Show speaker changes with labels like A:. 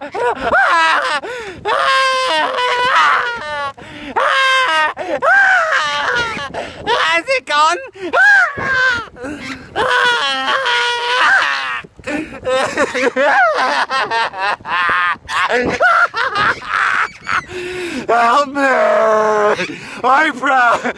A: Is it gone? Help me! I pray!